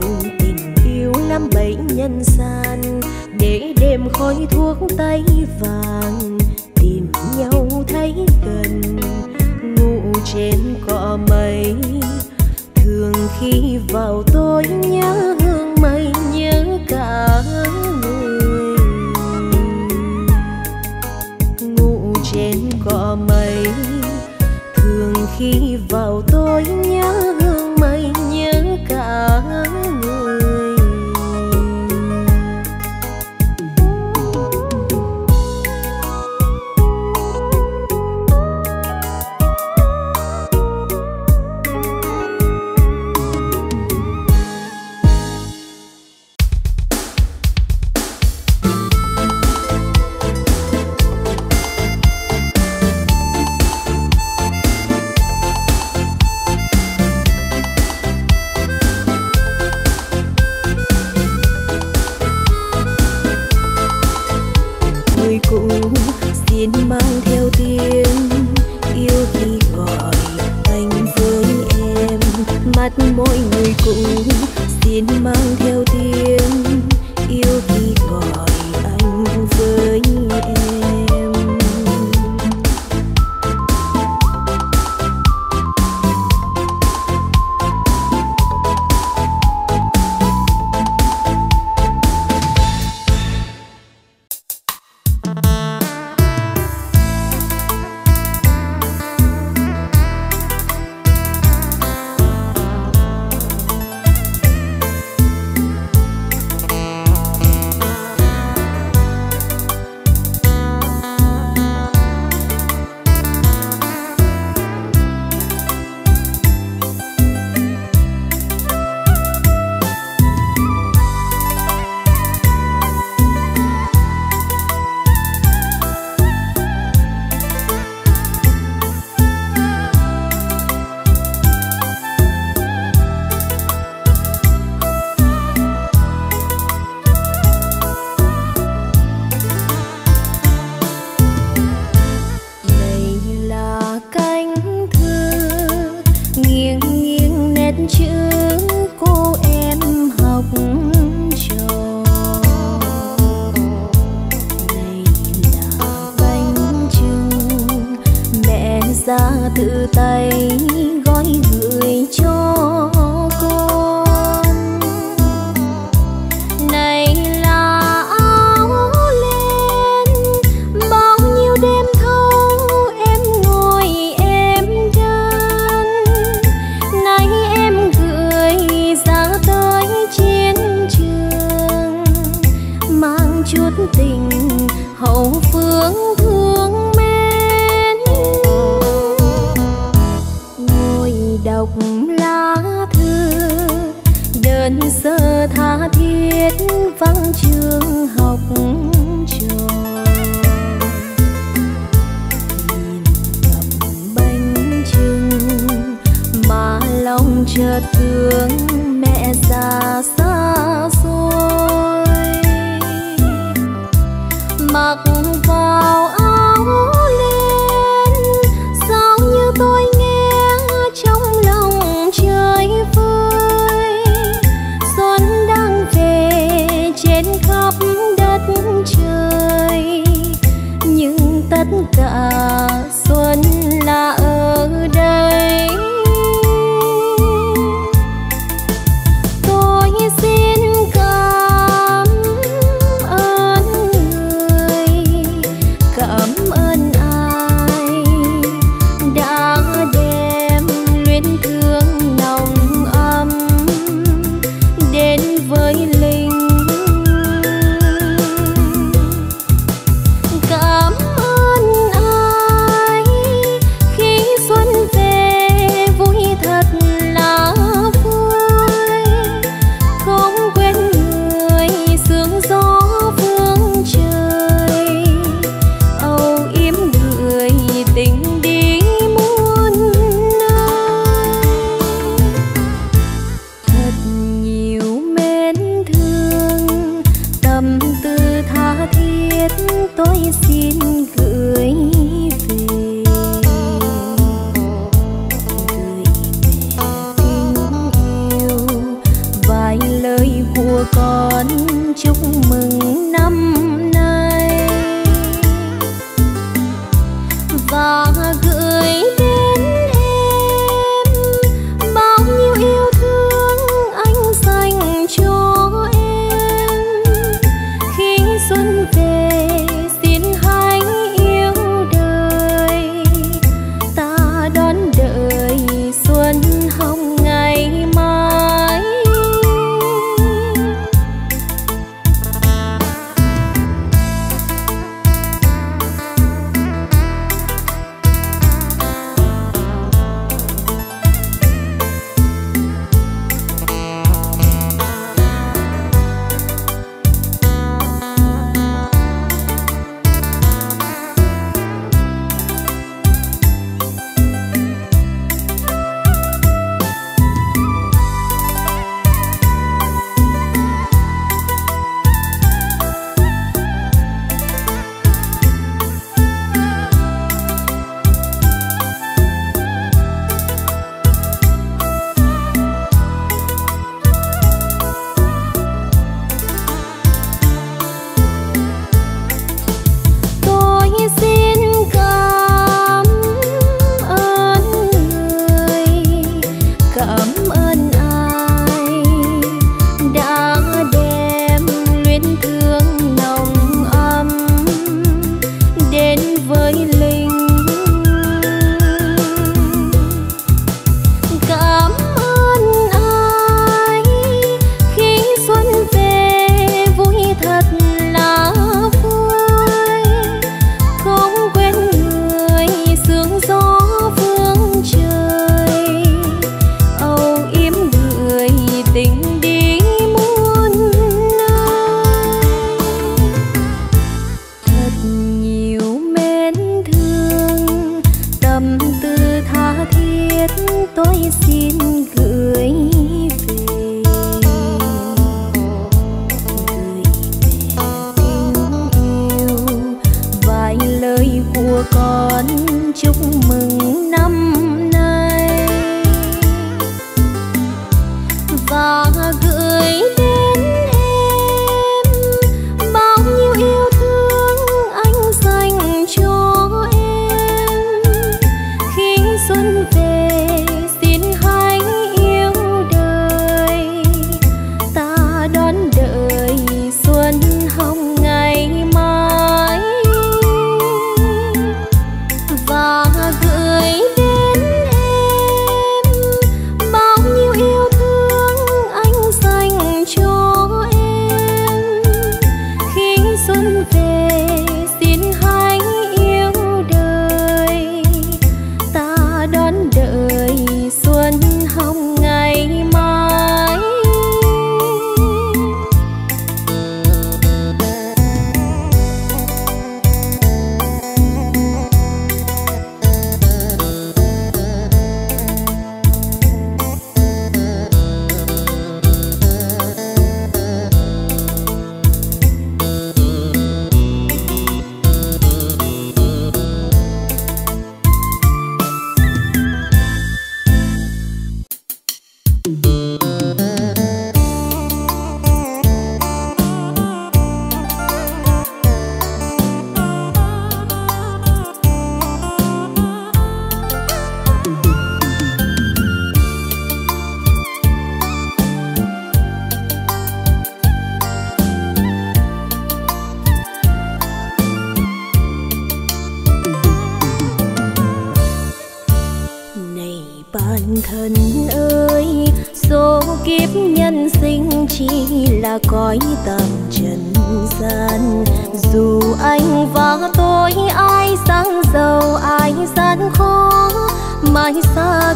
vùng tình yêu năm bảy nhân gian để đêm khói thuốc tay vàng.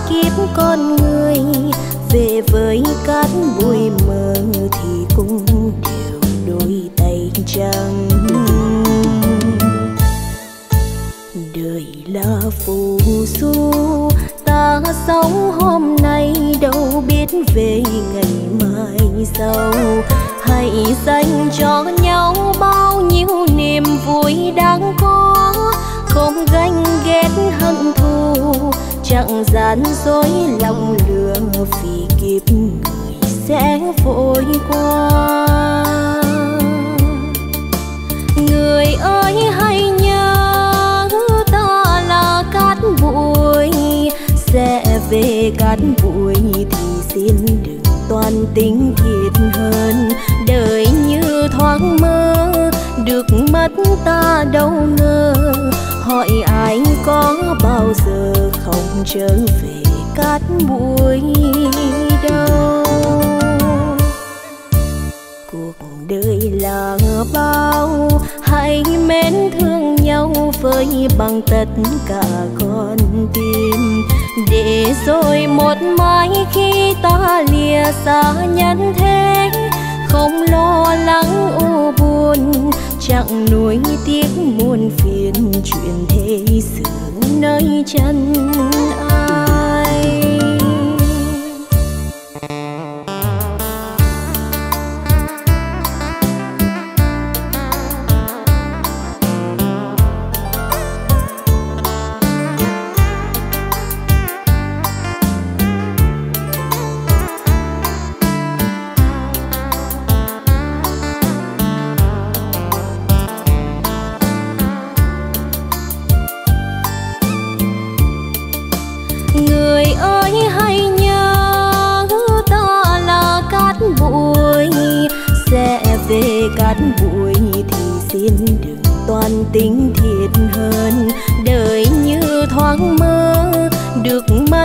Kiếp con người. Về với cát bụi mờ thì cũng đều đôi tay trắng. Đời là phù du, ta sống hôm nay đâu biết về ngày mai sau. Hãy dành cho chẳng gian dối lòng lừa vì kiếp người sẽ vội qua. Người ơi, hãy nhớ ta là cát bụi, sẽ về cát bụi thì xin đừng toàn tính thiệt hơn. Đời như thoáng mơ, được mất ta đâu ngờ, hỏi ai có bao giờ trở về cát bụi đâu cuộc đời là bao, hãy mến thương nhau với bằng tất cả con tim. Để rồi một mai khi ta lìa xa nhân thế, không lo lắng u buồn, chẳng nuối tiếc muôn phiền chuyện thế sự nơi chân anh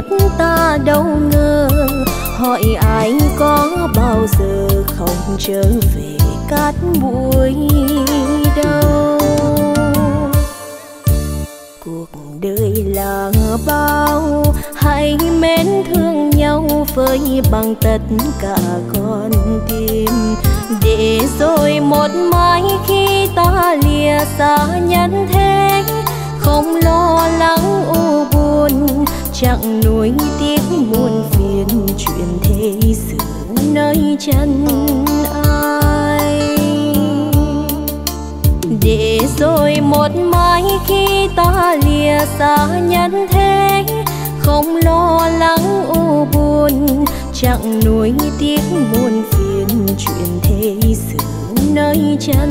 mắt ta đâu ngờ hỏi ai có bao giờ không trở về cát bụi đâu? Cuộc đời là bao, hãy mến thương nhau với bằng tất cả con tim. Để rồi một mai khi ta lìa xa nhân thế, không lo lắng u buồn chẳng nuối tiếc muôn phiền, chuyện thế sự nơi chân ai? Để rồi một mai khi ta lìa xa nhân thế, không lo lắng u buồn chẳng nuối tiếc muôn phiền, chuyện thế sự nơi chân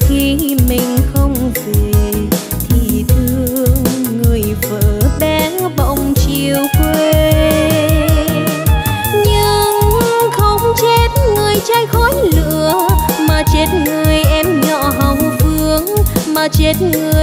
khi mình không về thì thương người vợ bé bỗng chiều quê. Nhưng không chết người trai khói lửa, mà chết người em nhỏ hồng phương mà chết người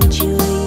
giờ đã xa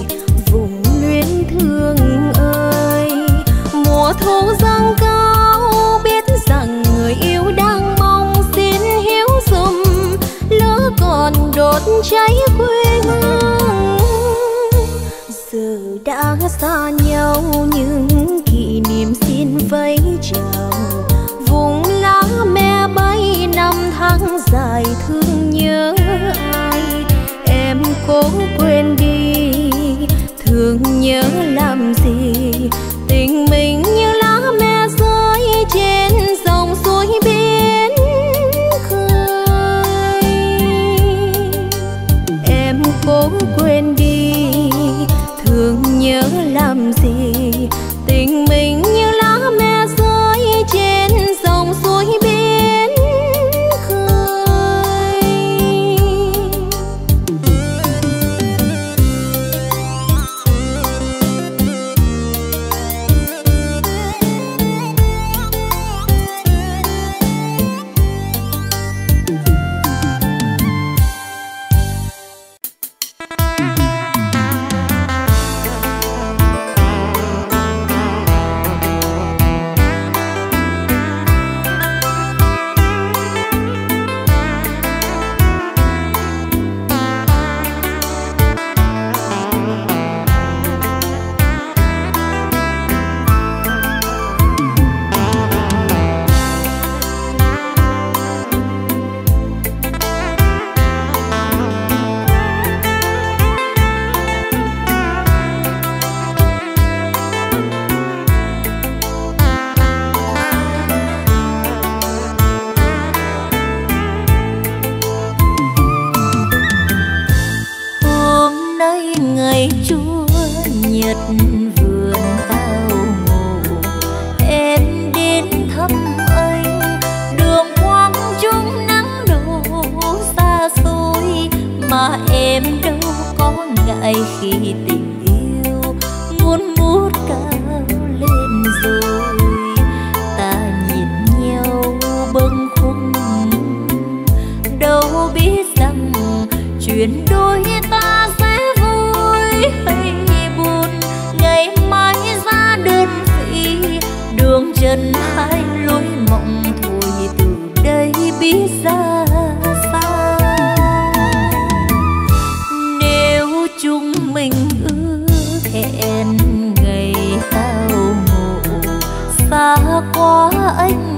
anh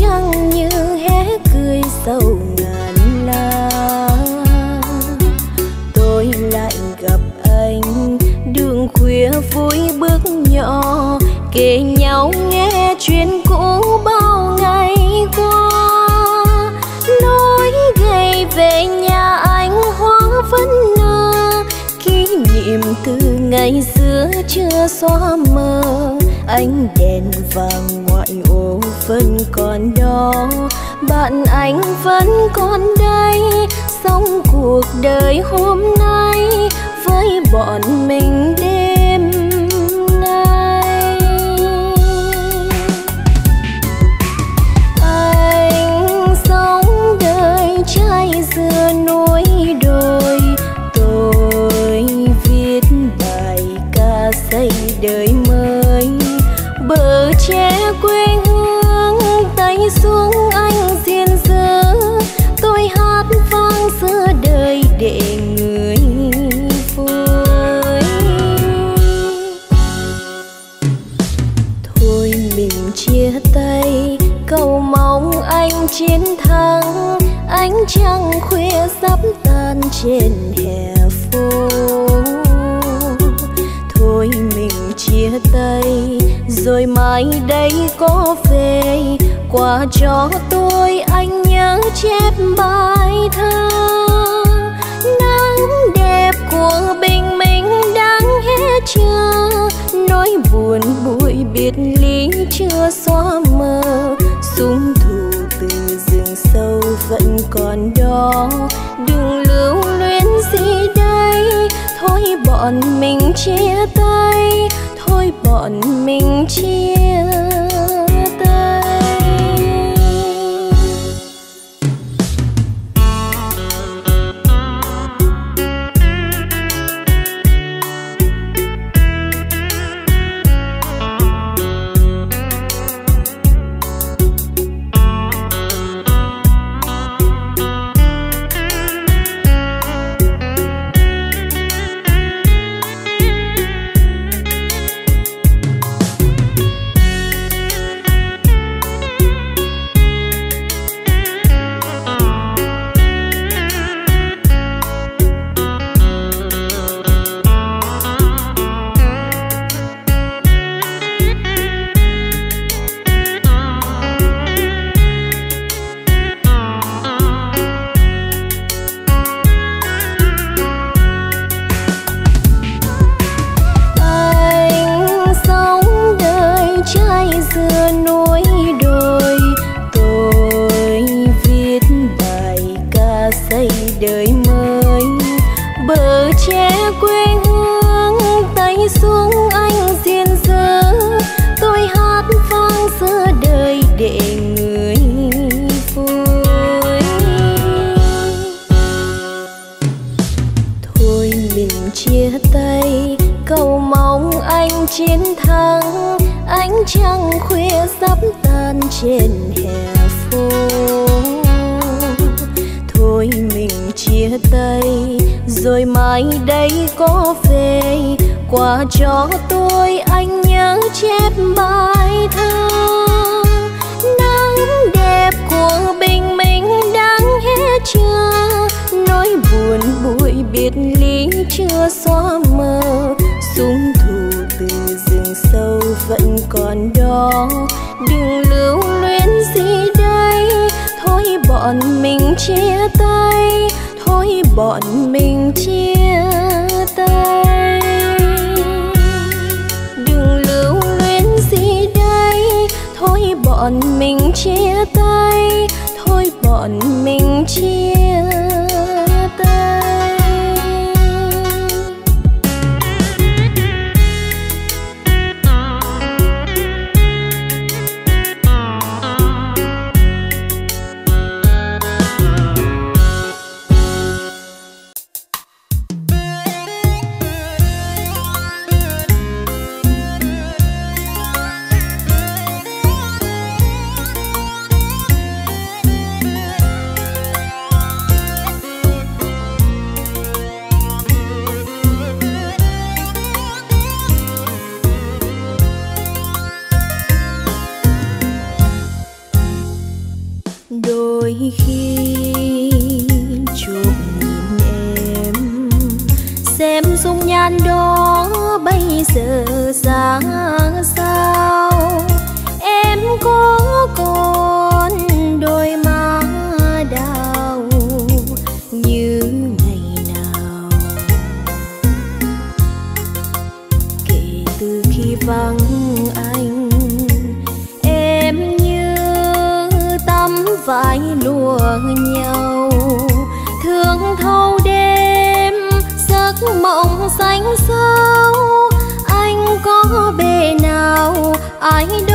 trăng như hé cười sâu ngàn la. Tôi lại gặp anh, đường khuya vui bước nhỏ kề nhau nghe chuyện cũ bao ngày qua. Nói gầy về nhà anh hoa vẫn nở, kỷ niệm từ ngày xưa chưa xóa mờ ánh đèn vàng, ngoại ô vẫn còn đó. Bạn anh vẫn còn đây, sống cuộc đời hôm nay. Với bọn mình đi có về, quà cho tôi anh nhớ chép bài thơ. Nắng đẹp của bình minh đang hé chưa? Nói buồn bụi biệt ly chưa xóa mờ. Súng thù từ rừng sâu vẫn còn đó. Đừng lưu luyến gì đây. Thôi bọn mình chia tay. Thôi bọn mình chia mộng xanh sâu. Anh có bề nào ai đâu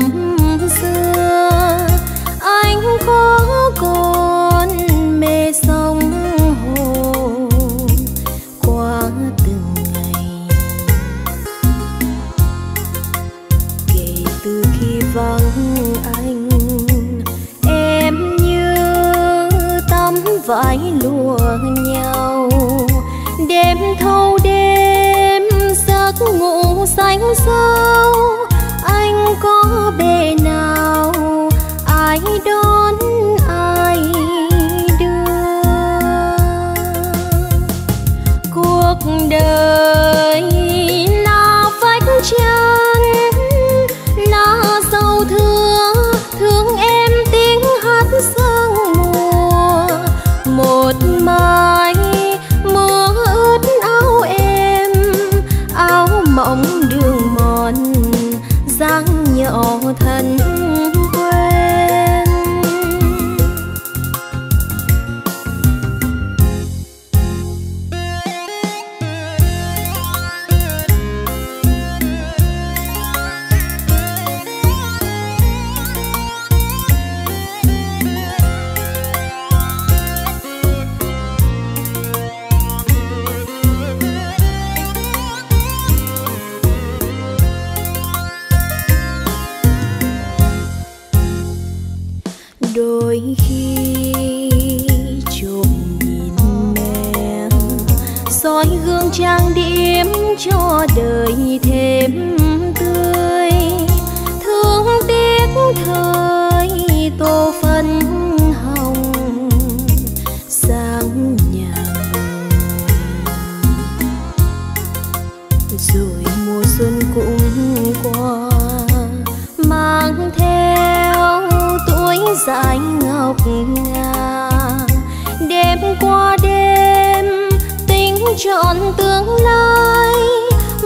thầm trọn tương lai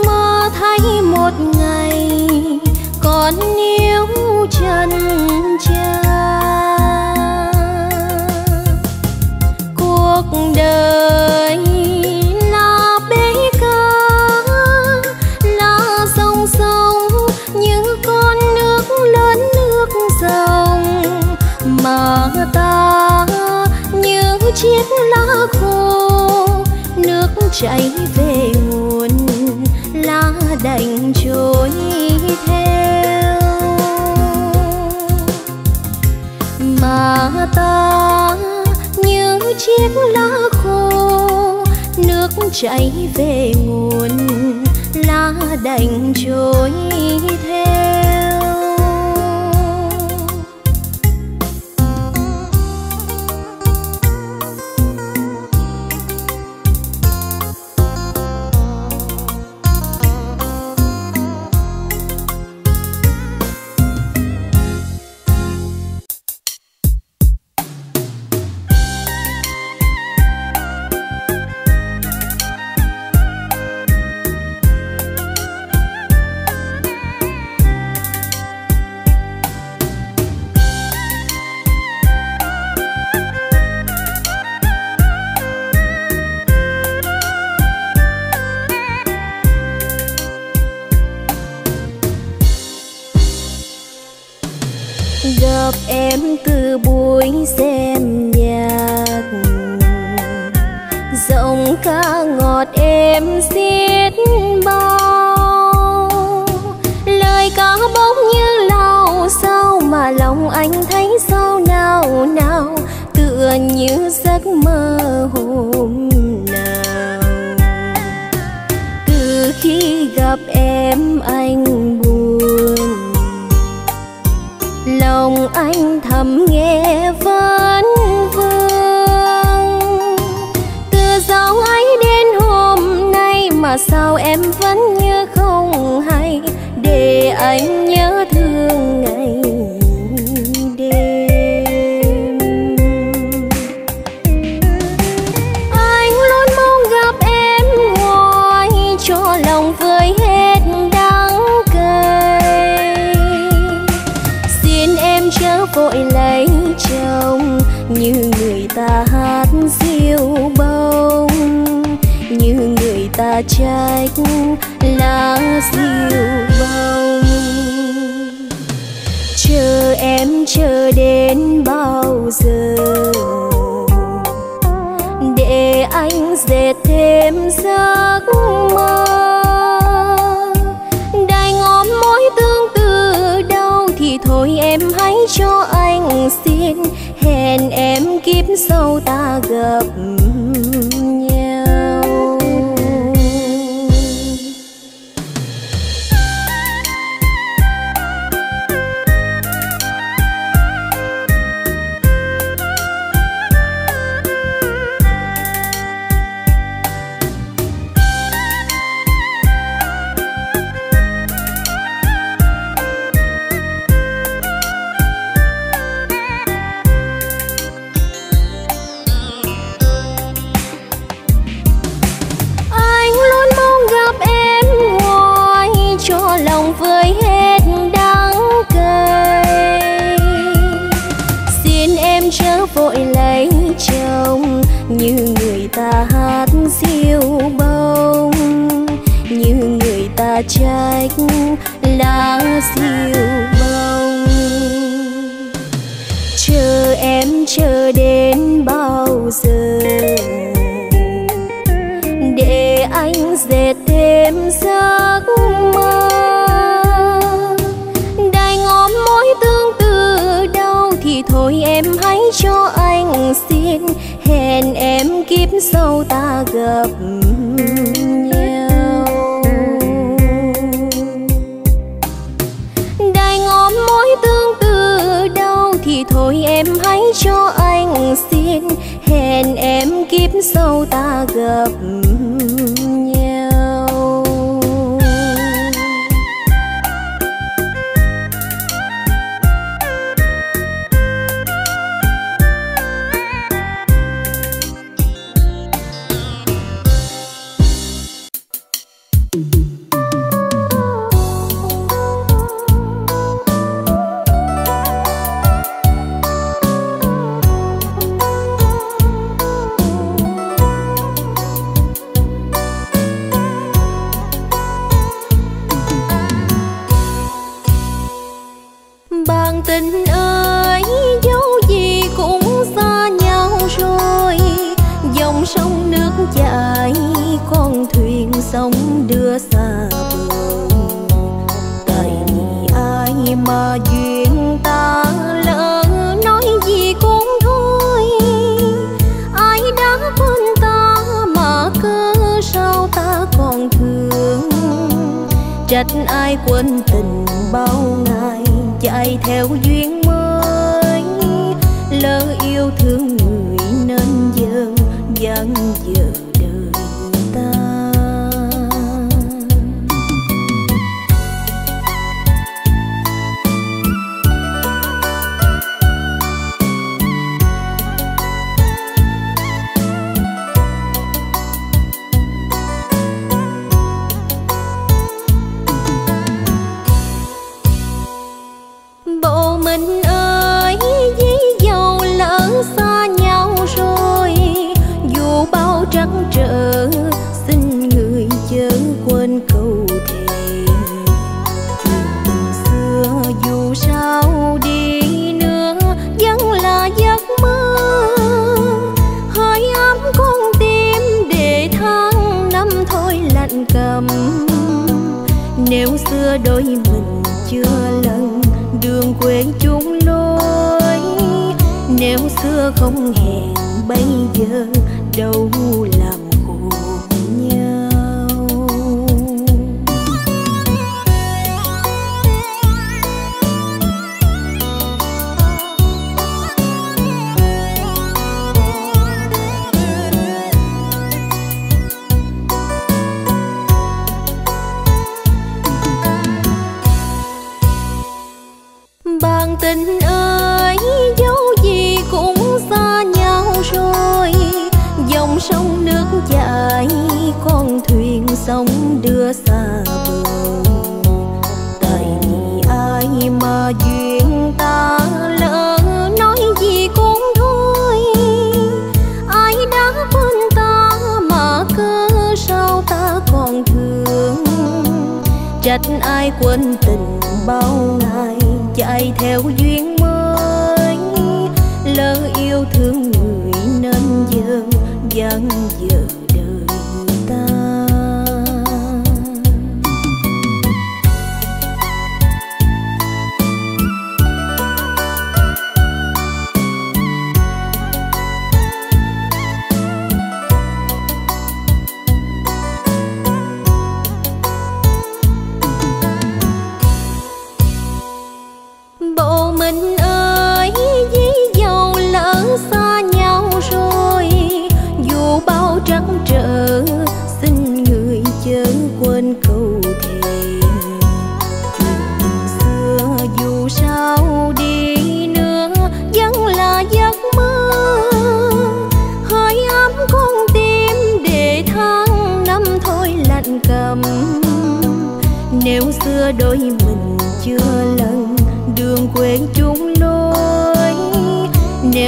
mơ thấy một ngày còn yêu chân gian cuộc đời là bế ca là sông sông, những con nước lớn nước sông mà ta như chiếc lá khô chạy về nguồn, lá đành trôi theo. Mà ta như chiếc lá khô, nước chảy về nguồn, lá đành trôi theo. để anh dệt thêm giấc mơ. Đài ngóm mối tương tư đâu thì thôi em hãy cho anh xin. Hẹn em kiếp sau ta gặp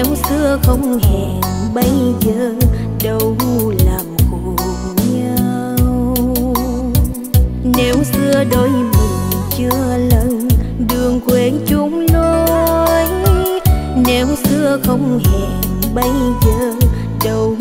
nếu xưa không hẹn, bây giờ đâu làm khổ nhau. Nếu xưa đôi mình chưa lần đường quên chúng lối. Nếu xưa không hẹn, bây giờ đâu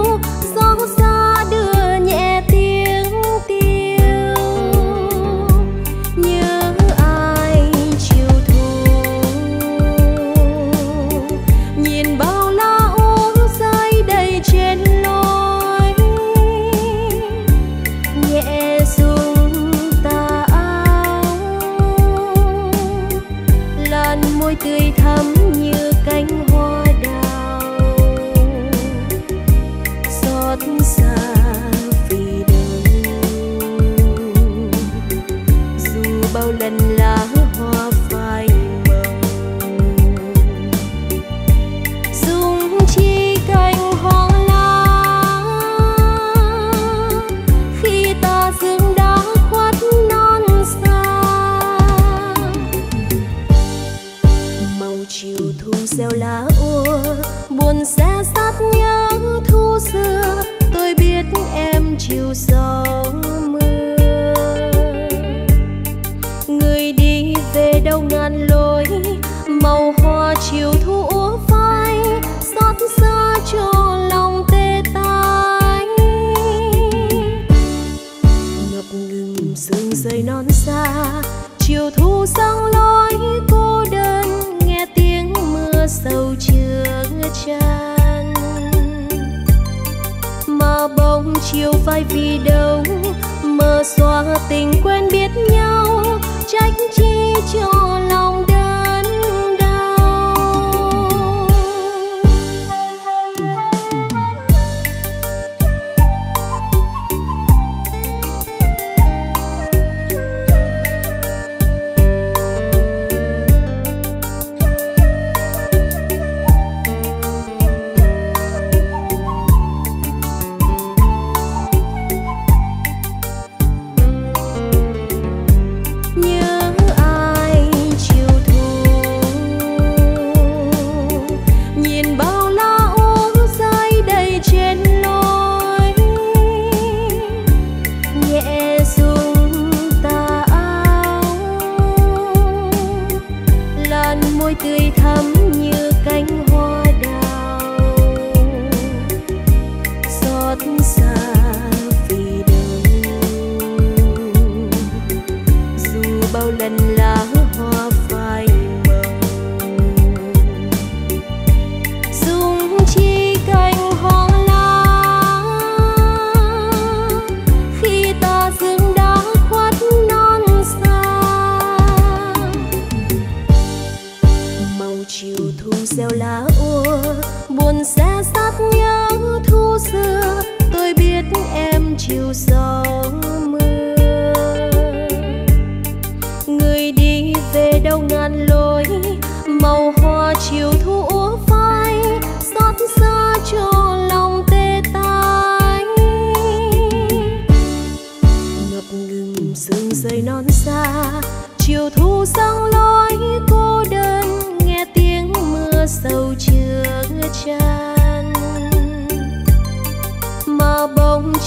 をそうさ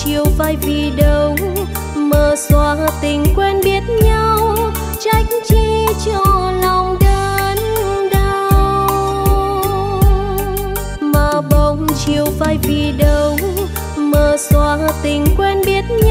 chiều phải vì đâu, mơ xóa tình quen biết nhau, trách chi cho lòng đớn đau. Mà bóng chiều phải vì đâu, mơ xóa tình quen biết nhau.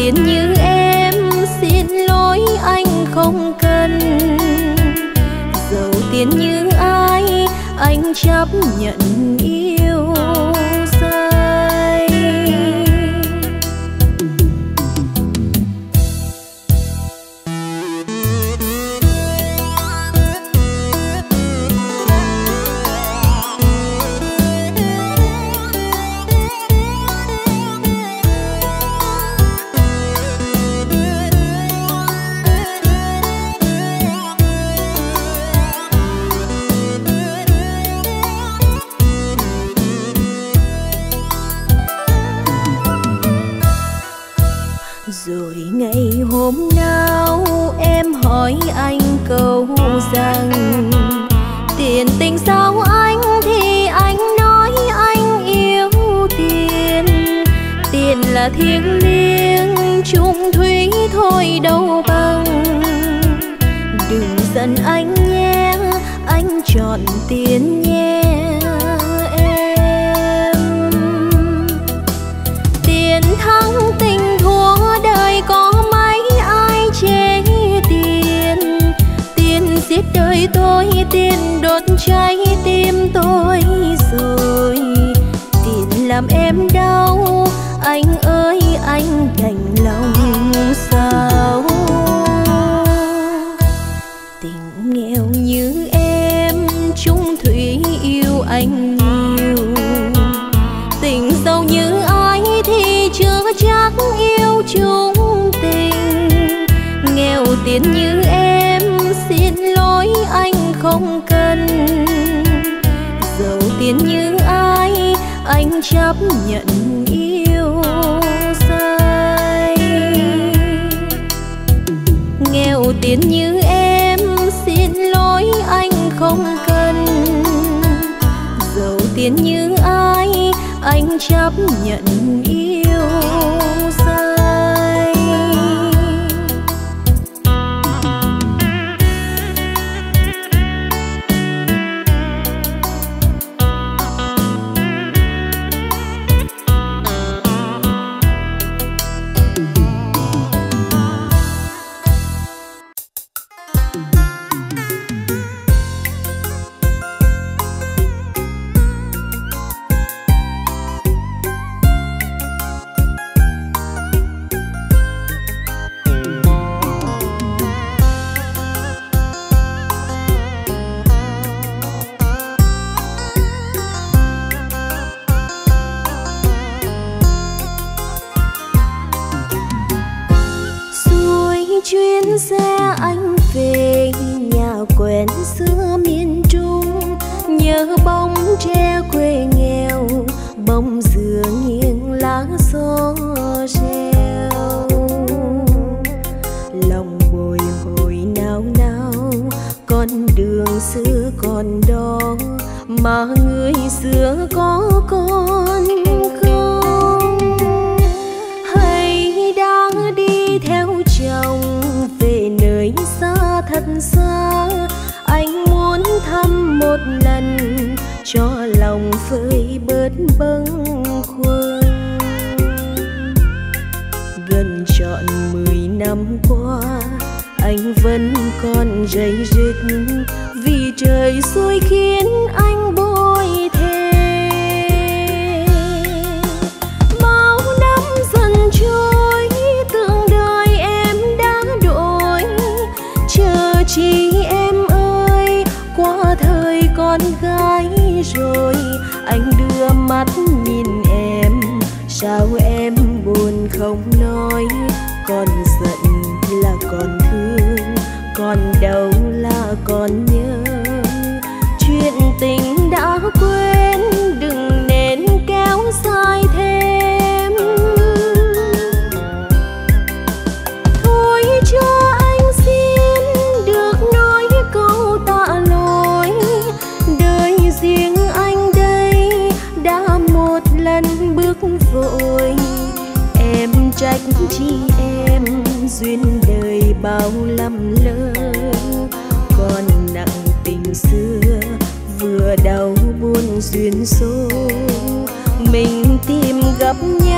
tiền như em, xin lỗi anh không cần. Giàu tiền như ai, anh chấp nhận yêu. chuyến xe anh về nhà quen xưa miền trung. Nhớ bóng tre quê nghèo, bóng dừa nghiêng lá gió reo. Lòng bồi hồi nao nao, con đường xưa còn đó, mà người xưa có con. xa, anh muốn thăm một lần, cho lòng phơi bớt bâng khuâng. Gần trọn mười năm qua, anh vẫn còn dây dứt, vì trời xui khiến còn đâu là còn nhớ. Chuyện tình đã quên, đừng nên kéo dài thêm. Thôi cho anh xin được nói câu tạ lỗi. Đời riêng anh đây đã một lần bước vội. Em trách chi em duyên đời bao lầm lỡ. mưa đầu buồn duyên số. Mình tìm gặp nhau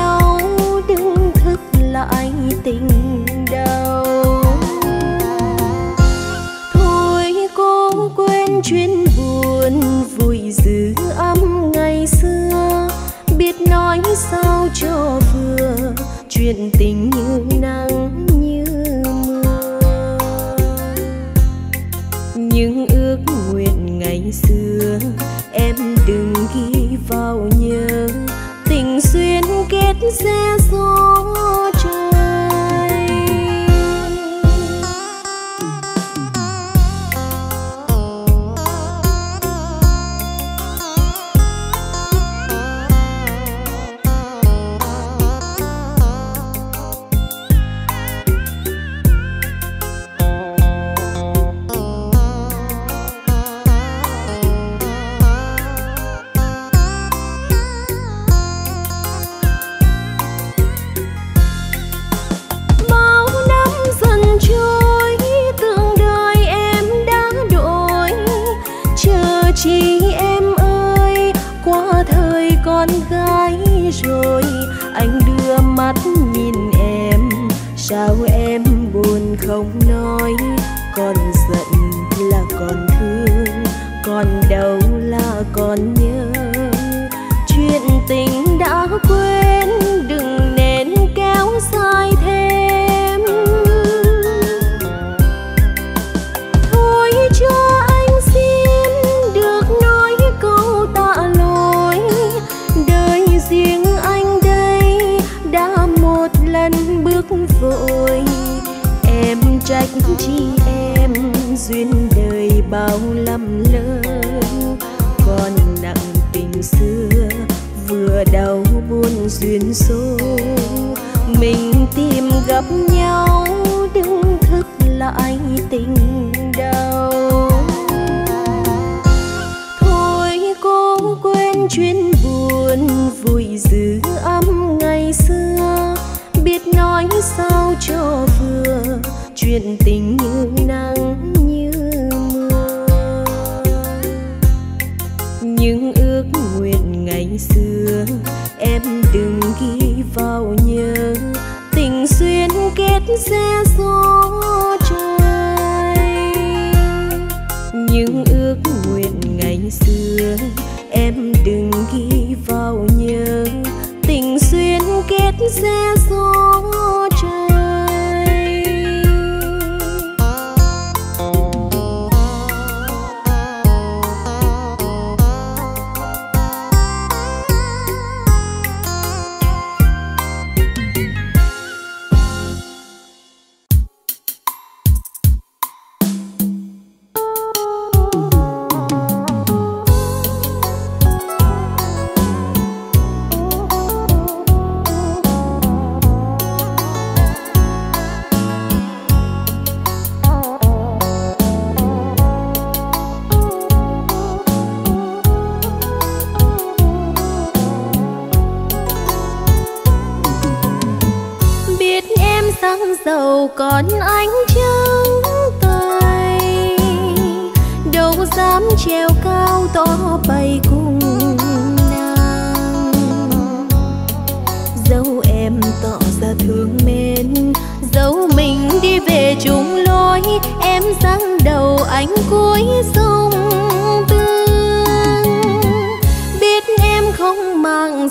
gặp nhau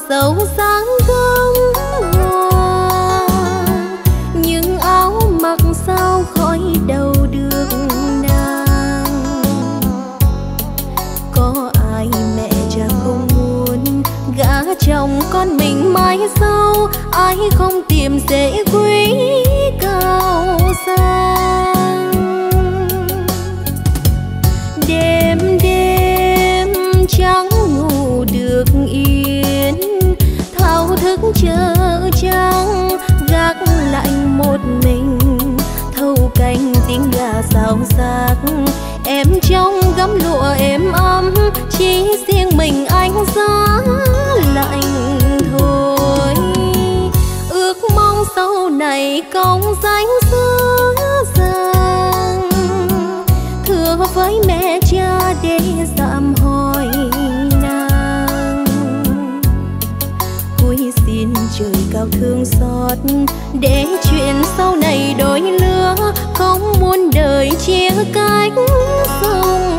dấu sáng gấm hoa. Nhưng áo mặc sao khói đầu được nàng. Có ai mẹ cha không muốn gả chồng con mình mãi sau? Ai không tìm dễ chớ trắng, gác lạnh một mình. Thâu canh tiếng gà xào rạc em trong gấm lụa êm ấm, chỉ riêng mình anh giá lạnh thôi ước mong sau này công danh xứ dàng thưa với mẹ cha để dạm hỏi sao thương xót. Để chuyện sau này đôi lứa không muốn đời chia cách sông.